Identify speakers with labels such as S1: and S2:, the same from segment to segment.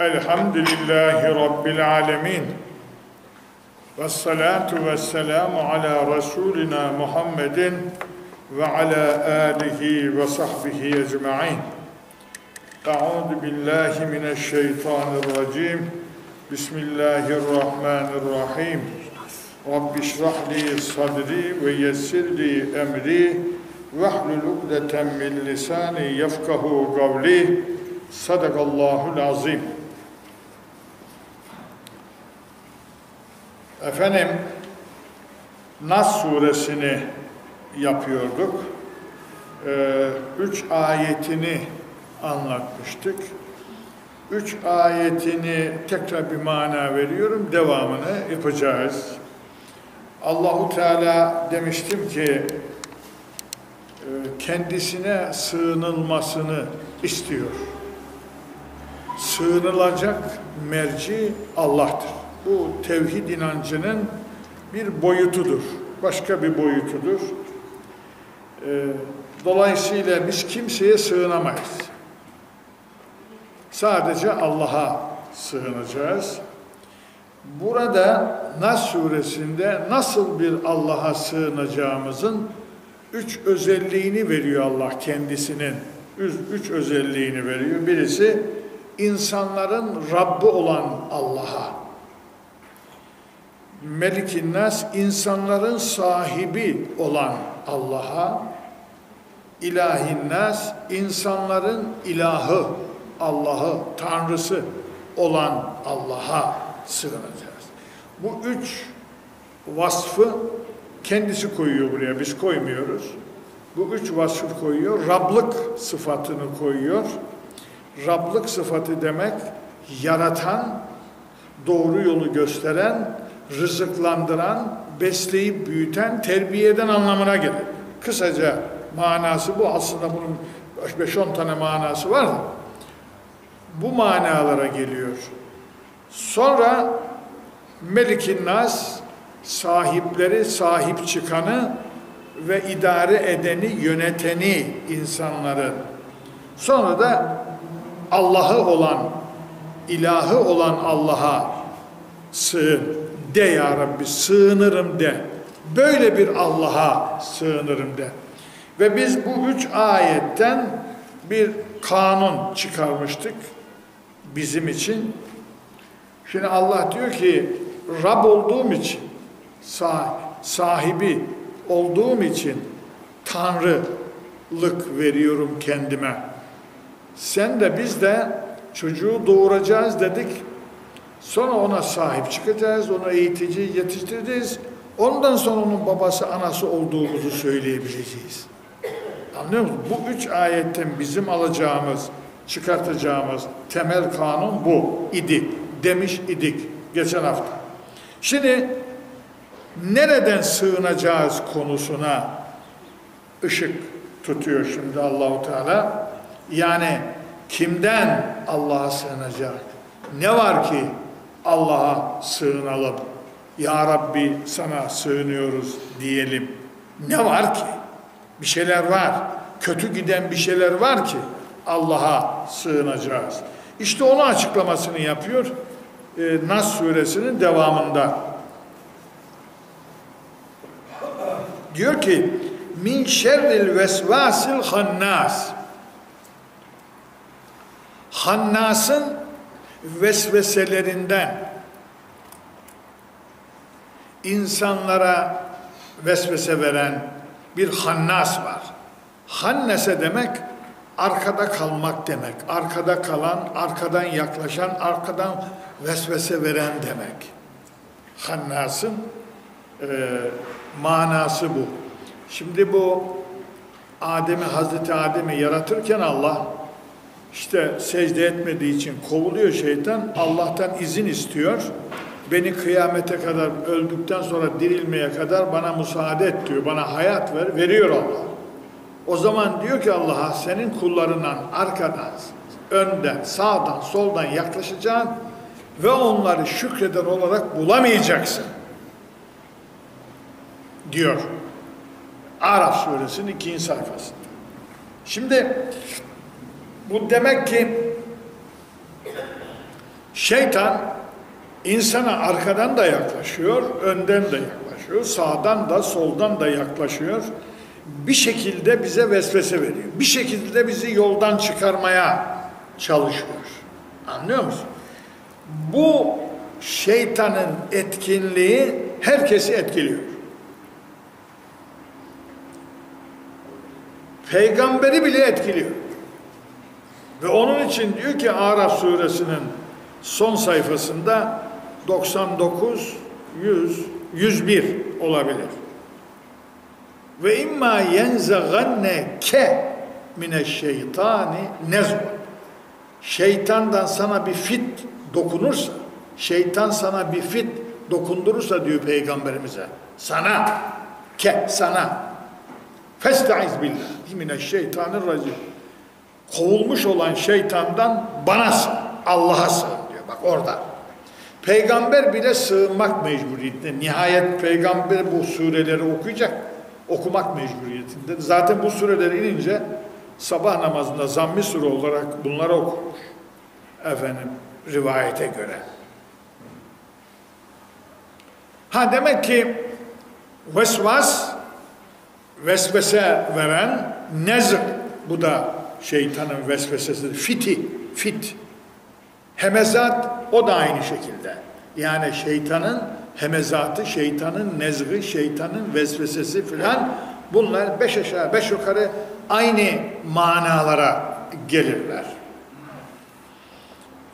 S1: الحمد لله رب العالمين. والصلاة والسلام على رسولنا محمد وعلى آله وصحبه أجمعين. أعوذ بالله من الشيطان الرجيم. بسم الله الرحمن الرحيم. رب اشرح لي صدري ويسر لي أمري. واحلل عقدة من لساني يفقه قولي. صدق الله العظيم. Efendim, Nas suresini yapıyorduk. Ee, üç ayetini anlatmıştık. Üç ayetini tekrar bir mana veriyorum. Devamını yapacağız. Allahu Teala demiştim ki e, kendisine sığınılmasını istiyor. Sığınılacak merci Allah'tır. Bu tevhid inancının bir boyutudur. Başka bir boyutudur. Ee, dolayısıyla biz kimseye sığınamayız. Sadece Allah'a sığınacağız. Burada Nas suresinde nasıl bir Allah'a sığınacağımızın üç özelliğini veriyor Allah kendisinin. Üç, üç özelliğini veriyor. Birisi insanların Rabbi olan Allah'a. Melikin Nas insanların sahibi olan Allah'a. İlahin Nas insanların ilahı, Allah'ı, Tanrısı olan Allah'a sığınacağız. Bu üç vasfı kendisi koyuyor buraya, biz koymuyoruz. Bu üç vasfı koyuyor, Rablık sıfatını koyuyor. Rablık sıfatı demek, yaratan, doğru yolu gösteren, rızıklandıran, besleyip büyüten, terbiye eden anlamına gelir. Kısaca manası bu. Aslında bunun 5-10 tane manası var da bu manalara geliyor. Sonra Melikin Nas sahipleri, sahip çıkanı ve idare edeni, yöneteni insanları. Sonra da Allah'ı olan, ilahı olan Allah'a sığın. De ya Rabbi sığınırım de. Böyle bir Allah'a sığınırım de. Ve biz bu üç ayetten bir kanun çıkarmıştık bizim için. Şimdi Allah diyor ki Rab olduğum için, sahibi olduğum için Tanrılık veriyorum kendime. Sen de biz de çocuğu doğuracağız dedik. Sonra ona sahip çıkacağız, onu eğitici yetiştireceğiz. Ondan sonra onun babası, anası olduğumuzu söyleyebileceğiz. Anlıyor musun? Bu üç ayetten bizim alacağımız, çıkartacağımız temel kanun bu idi. Demiş idik geçen hafta. Şimdi nereden sığınacağız konusuna ışık tutuyor şimdi Allahu Teala. Yani kimden Allah'a sığınacak? Ne var ki Allah'a sığınalım? Ya Rabbi sana sığınıyoruz diyelim. Ne var ki? Bir şeyler var. Kötü giden bir şeyler var ki Allah'a sığınacağız. İşte onu açıklamasını yapıyor e, Nas suresinin devamında. Diyor ki min şerril vesvasil hannas Hannas'ın vesveselerinden insanlara vesvese veren bir hannas var. Hannese demek arkada kalmak demek. Arkada kalan, arkadan yaklaşan, arkadan vesvese veren demek. Hannas'ın e, manası bu. Şimdi bu Adem'i, Hazreti Adem'i yaratırken Allah işte secde etmediği için kovuluyor şeytan. Allah'tan izin istiyor. Beni kıyamete kadar öldükten sonra dirilmeye kadar bana müsaade et diyor. Bana hayat ver. Veriyor Allah. O zaman diyor ki Allah'a senin kullarından arkadan, önden, sağdan, soldan yaklaşacaksın ve onları şükreder olarak bulamayacaksın. Diyor. Araf suresinin ikinci sayfasında. Şimdi bu demek ki Şeytan insana arkadan da yaklaşıyor, önden de yaklaşıyor, sağdan da soldan da yaklaşıyor. Bir şekilde bize vesvese veriyor. Bir şekilde bizi yoldan çıkarmaya çalışıyor. Anlıyor musun? Bu şeytanın etkinliği herkesi etkiliyor. Peygamberi bile etkiliyor. Ve onun için diyor ki Araf suresinin son sayfasında 99 100 101 olabilir. Ve imma yenzaganne ke mineşşeytani nezgun. Şeytandan sana bir fit dokunursa, şeytan sana bir fit dokundurursa diyor peygamberimize. Sana ke sana festaiz billahi mineşşeytanirracim. Kovulmuş olan şeytandan bana sığın, Allah'a sığın diyor. Bak orada. Peygamber bile sığınmak mecburiyetinde. Nihayet peygamber bu sureleri okuyacak. Okumak mecburiyetinde. Zaten bu sureler inince sabah namazında zammi sure olarak bunları okumuş. Efendim rivayete göre. Ha demek ki vesvas vesvese veren nezr bu da şeytanın vesvesesi. Fiti fit. Hemezat o da aynı şekilde. Yani şeytanın hemezatı şeytanın nezgı şeytanın vesvesesi filan bunlar beş aşağı beş yukarı aynı manalara gelirler.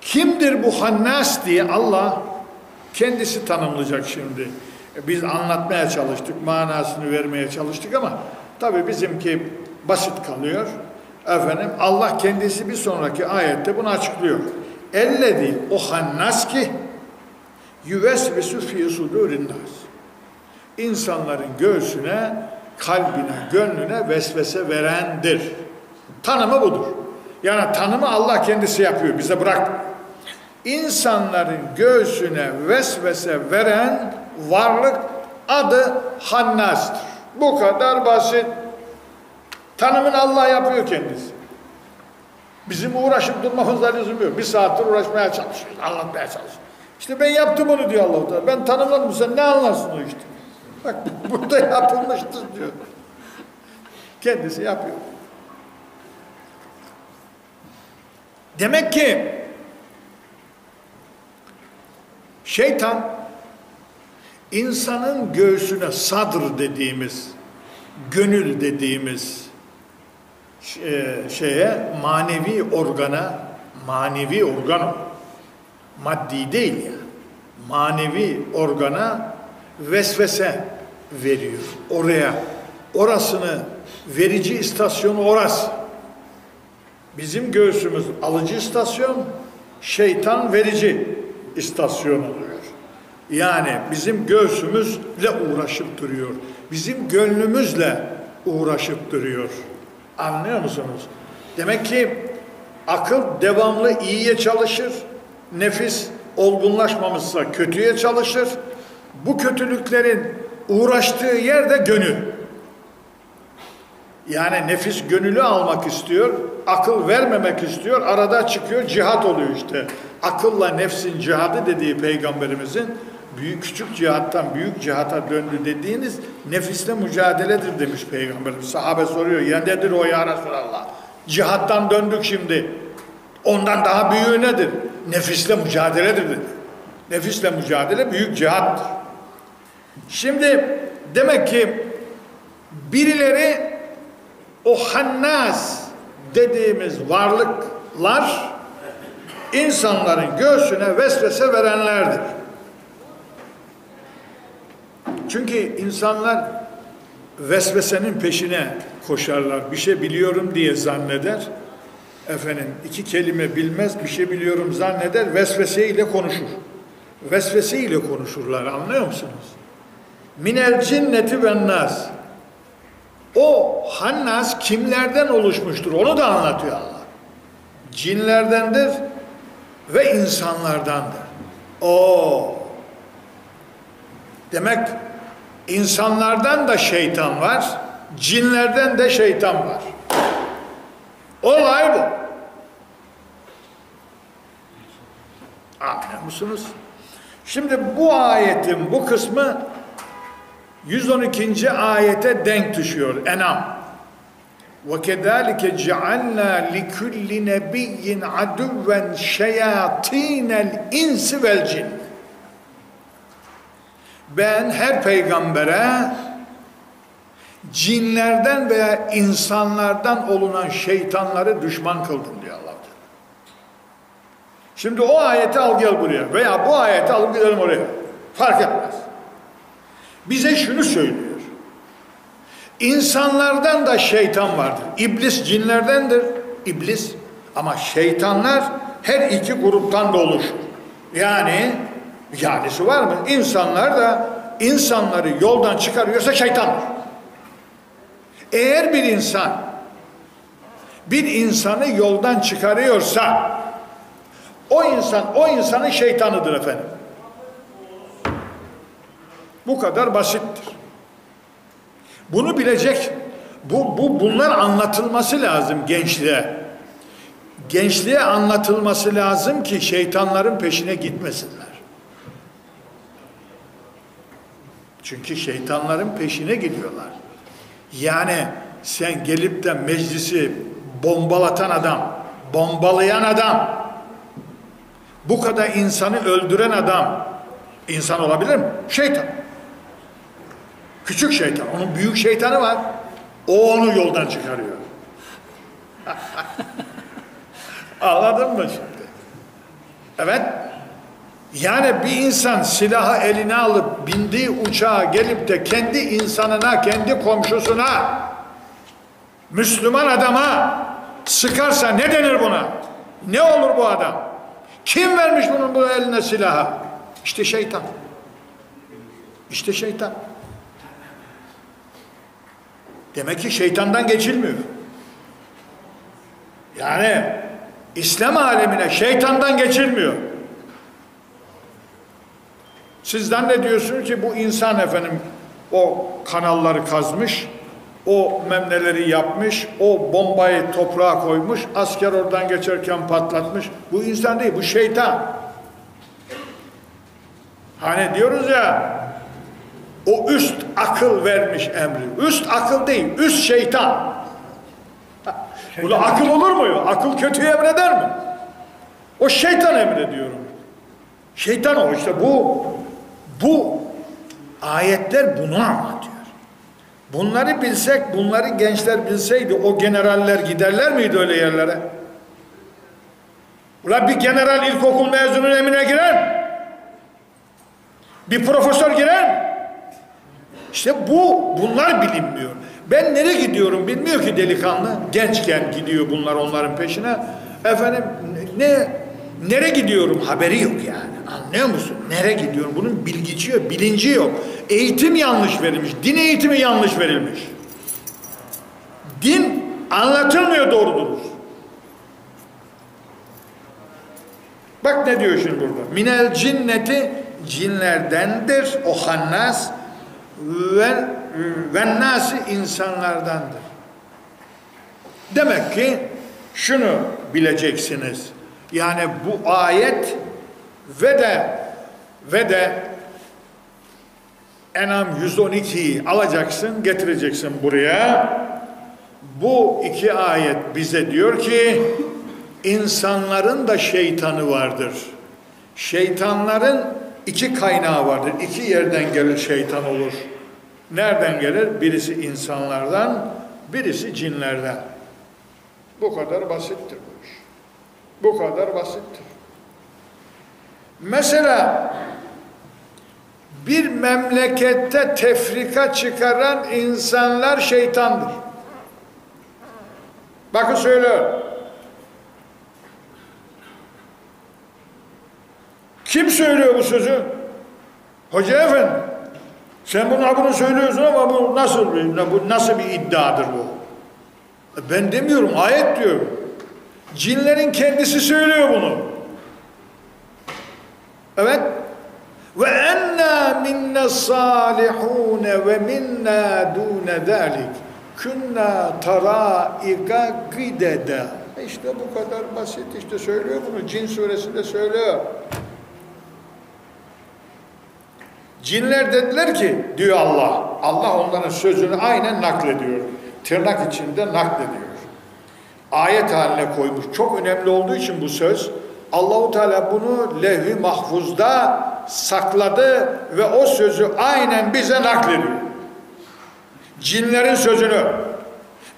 S1: Kimdir bu hannas diye Allah kendisi tanımlayacak şimdi. Biz anlatmaya çalıştık, manasını vermeye çalıştık ama tabi bizimki basit kalıyor. Efendim Allah kendisi bir sonraki ayette bunu açıklıyor. Ellezi o hannas ki yüvesvisu fi sudurin nas. İnsanların göğsüne, kalbine, gönlüne vesvese verendir. Tanımı budur. Yani tanımı Allah kendisi yapıyor, bize bırak. İnsanların göğsüne vesvese veren varlık adı Hannas'tır. Bu kadar basit. Tanımını Allah yapıyor kendisi. Bizim uğraşıp durmamızda lüzum yok. Bir saattir uğraşmaya çalışıyoruz, anlatmaya çalışıyoruz. İşte ben yaptım onu diyor Allah Teala. Ben tanımladım sen ne anlarsın o işte. Bak burada yapılmıştır diyor. Kendisi yapıyor. Demek ki şeytan insanın göğsüne sadr dediğimiz, gönül dediğimiz şeye, manevi organa, manevi organ maddi değil ya, manevi organa vesvese veriyor. Oraya, orasını, verici istasyonu orası. Bizim göğsümüz alıcı istasyon, şeytan verici istasyon oluyor. Yani bizim göğsümüzle uğraşıp duruyor. Bizim gönlümüzle uğraşıp duruyor. Anlıyor musunuz? Demek ki akıl devamlı iyiye çalışır. Nefis olgunlaşmamışsa kötüye çalışır. Bu kötülüklerin uğraştığı yerde gönül. Yani nefis gönülü almak istiyor, akıl vermemek istiyor, arada çıkıyor cihat oluyor işte. Akılla nefsin cihadı dediği peygamberimizin büyük küçük cihattan büyük cihata döndü dediğiniz nefisle mücadeledir demiş peygamberimiz. Sahabe soruyor ya nedir o ya Resulallah? Cihattan döndük şimdi. Ondan daha büyüğü nedir? Nefisle mücadeledir dedi. Nefisle mücadele büyük cihattır. Şimdi demek ki birileri o hannas dediğimiz varlıklar insanların göğsüne vesvese verenlerdir. Çünkü insanlar vesvesenin peşine koşarlar. Bir şey biliyorum diye zanneder. Efendim iki kelime bilmez bir şey biliyorum zanneder vesvese ile konuşur. Vesvese ile konuşurlar anlıyor musunuz? Minel cinneti ve nas. O hannas kimlerden oluşmuştur onu da anlatıyor Allah. Cinlerdendir ve insanlardandır. O demek insanlardan da şeytan var, cinlerden de şeytan var. Olay bu. Anlıyor musunuz? Şimdi bu ayetin bu kısmı 112. ayete denk düşüyor. Enam. وَكَذَٰلِكَ جَعَلْنَا لِكُلِّ نَبِيٍّ عَدُوًّا شَيَاطِينَ الْاِنْسِ وَالْجِنِّ ben her peygambere cinlerden veya insanlardan olunan şeytanları düşman kıldım diyor Allah. Şimdi o ayeti al gel buraya veya bu ayeti alıp gidelim oraya. Fark etmez. Bize şunu söylüyor. İnsanlardan da şeytan vardır. İblis cinlerdendir. İblis ama şeytanlar her iki gruptan da oluşur. Yani yanisi var mı? İnsanlar da insanları yoldan çıkarıyorsa şeytandır. Eğer bir insan bir insanı yoldan çıkarıyorsa o insan o insanın şeytanıdır efendim. Bu kadar basittir. Bunu bilecek. Bu, bu bunlar anlatılması lazım gençliğe. Gençliğe anlatılması lazım ki şeytanların peşine gitmesinler. Çünkü şeytanların peşine gidiyorlar. Yani sen gelip de meclisi bombalatan adam, bombalayan adam, bu kadar insanı öldüren adam insan olabilir mi? Şeytan. Küçük şeytan. Onun büyük şeytanı var. O onu yoldan çıkarıyor. Anladın mı şimdi? Evet. Yani bir insan silahı eline alıp bindiği uçağa gelip de kendi insanına, kendi komşusuna, Müslüman adama sıkarsa ne denir buna? Ne olur bu adam? Kim vermiş bunun bu eline silahı? İşte şeytan. İşte şeytan. Demek ki şeytandan geçilmiyor. Yani İslam alemine şeytandan geçilmiyor. Siz zannediyorsunuz ki bu insan efendim o kanalları kazmış, o memneleri yapmış, o bombayı toprağa koymuş, asker oradan geçerken patlatmış. Bu insan değil, bu şeytan. Hani diyoruz ya, o üst akıl vermiş emri. Üst akıl değil, üst şeytan. Buna akıl olur mu? Akıl kötüyü emreder mi? O şeytan emrediyorum. Şeytan o işte bu bu ayetler bunu anlatıyor. Bunları bilsek, bunları gençler bilseydi o generaller giderler miydi öyle yerlere? Ulan bir general ilkokul mezunun emine girer Bir profesör girer İşte bu, bunlar bilinmiyor. Ben nereye gidiyorum bilmiyor ki delikanlı. Gençken gidiyor bunlar onların peşine. Efendim ne nereye gidiyorum haberi yok yani. Anlıyor musun? Nereye gidiyorum? Bunun bilgici yok, bilinci yok. Eğitim yanlış verilmiş. Din eğitimi yanlış verilmiş. Din anlatılmıyor doğru dürüst. Bak ne diyor şimdi burada. Minel cinneti cinlerdendir o hannas ve ve nasi insanlardandır. Demek ki şunu bileceksiniz. Yani bu ayet ve de ve de Enam 112'yi alacaksın, getireceksin buraya. Bu iki ayet bize diyor ki insanların da şeytanı vardır. Şeytanların iki kaynağı vardır. İki yerden gelir şeytan olur. Nereden gelir? Birisi insanlardan, birisi cinlerden. Bu kadar basittir bu iş. Bu kadar basittir. Mesela bir memlekette tefrika çıkaran insanlar şeytandır. Bakın söylüyor. Kim söylüyor bu sözü? Hoca efendi. Sen bunu bunu söylüyorsun ama bu nasıl bir, bu nasıl bir iddiadır bu? Ben demiyorum, ayet diyor. Cinlerin kendisi söylüyor bunu. Evet. Ve enna minne salihune ve minna dune zalik. Künna taraika gidede. İşte bu kadar basit. İşte söylüyor bunu. Cin suresinde söylüyor. Cinler dediler ki diyor Allah. Allah onların sözünü aynen naklediyor. Tırnak içinde naklediyor. Ayet haline koymuş. Çok önemli olduğu için bu söz Allahu Teala bunu levh-i mahfuzda sakladı ve o sözü aynen bize naklediyor. Cinlerin sözünü.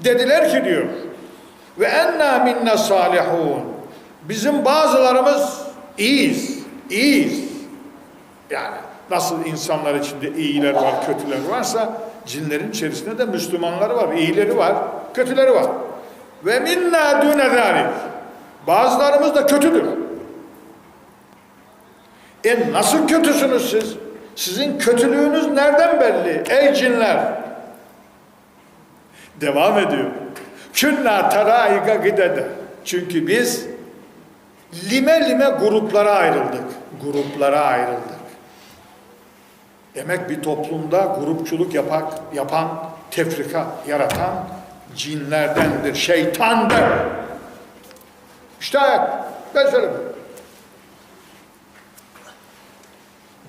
S1: Dediler ki diyor ve enna minna salihun. Bizim bazılarımız iyiyiz. iyiyiz. Yani nasıl insanlar içinde iyiler var, kötüler varsa cinlerin içerisinde de Müslümanlar var, iyileri var, kötüleri var. Ve minna dune zalik. Bazılarımız da kötüdür. E nasıl kötüsünüz siz? Sizin kötülüğünüz nereden belli? Ey cinler! Devam ediyor. Künna taraika gidede. Çünkü biz lime lime gruplara ayrıldık. Gruplara ayrıldık. Demek bir toplumda grupçuluk yapak, yapan, tefrika yaratan cinlerdendir, şeytandır. İşte ayak. Ben söyleyeyim.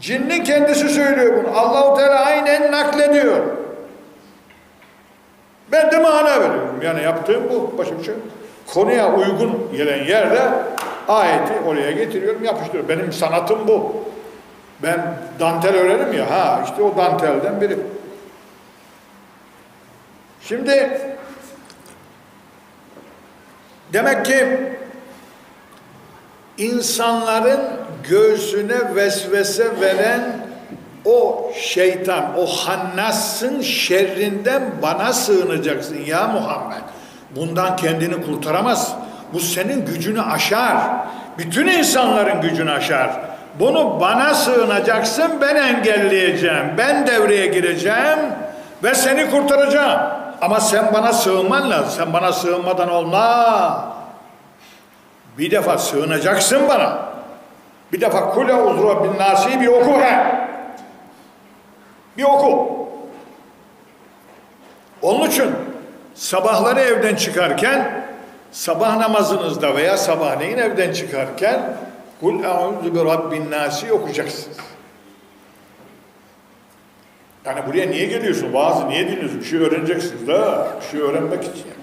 S1: Cinnin kendisi söylüyor bunu. Allahu Teala aynen naklediyor. Ben de mana veriyorum. Yani yaptığım bu. Şey yok. Konuya uygun gelen yerde ayeti oraya getiriyorum, yapıştırıyorum. Benim sanatım bu. Ben dantel öğrenirim ya. Ha işte o dantelden biri. Şimdi demek ki insanların göğsüne vesvese veren o şeytan, o hannasın şerrinden bana sığınacaksın ya Muhammed. Bundan kendini kurtaramaz. Bu senin gücünü aşar. Bütün insanların gücünü aşar. Bunu bana sığınacaksın, ben engelleyeceğim. Ben devreye gireceğim ve seni kurtaracağım. Ama sen bana sığınman lazım. Sen bana sığınmadan olmaz. Bir defa sığınacaksın bana. Bir defa kule uzru bin nasi bir oku he. Bir oku. Onun için sabahları evden çıkarken sabah namazınızda veya sabahleyin evden çıkarken Kul eûzü bi rabbin nasi okuyacaksınız. Yani buraya niye geliyorsun? Vaazı niye dinliyorsun? Bir şey öğreneceksiniz da bir şey öğrenmek için.